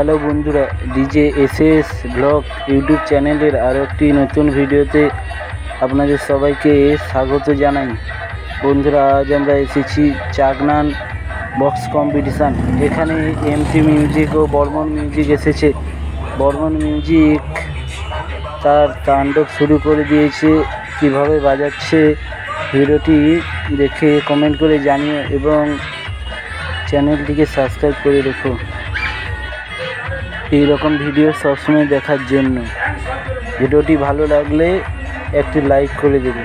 Hello বন্ধুরা, DJ SS blog YouTube চ্যানেলের আরও একটি নতুন ভিডিওতে আপনাদের সবাইকে স্বাগত জানাই। বন্ধুরা, আজ আমরা এসেছি চাকনান বক্স কম্পিটিশান। এখানে এমটি মিউজিক ও বর্মন মিউজিক এসেছে। বর্মন মিউজিক তার তাণ্ডব শুরু করে দিয়েছে, কীভাবে বাজাচ্ছে ভিডিওটি দেখে কমেন্ট করে জানিও এবং চ্যানেলটিকে সাবস্ক্রাইব করে রেখো। এই রকম ভিডিও সবসময় দেখার জন্য। ভিডিওটি ভালো লাগলে একটি লাইক করে দেবে।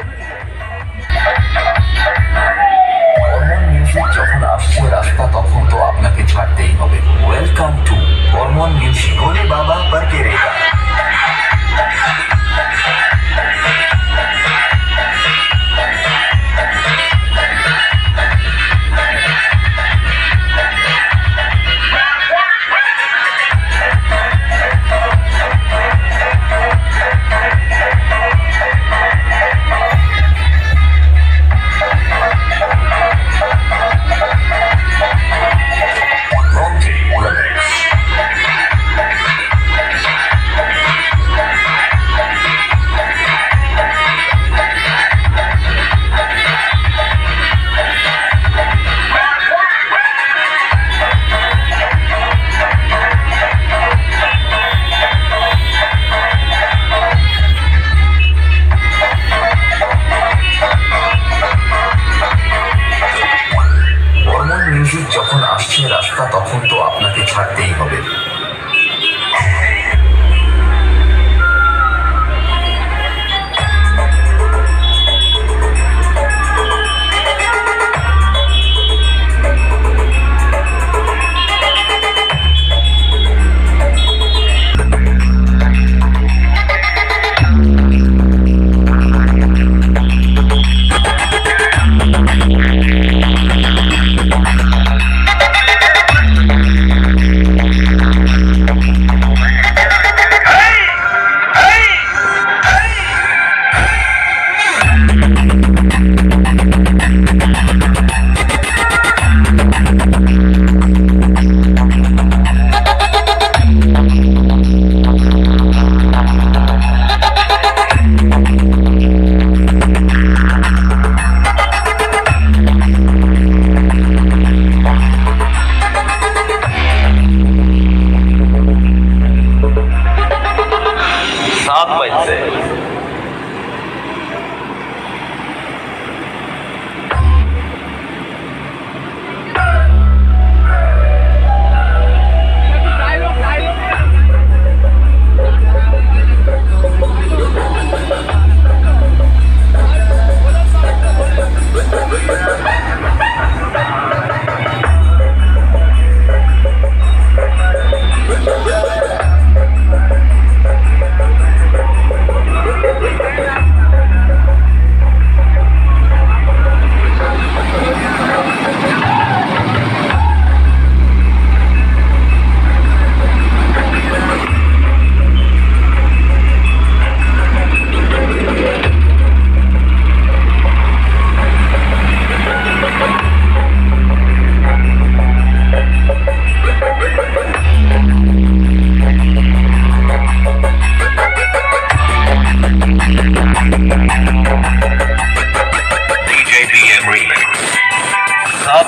Thank you.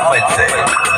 Wednesday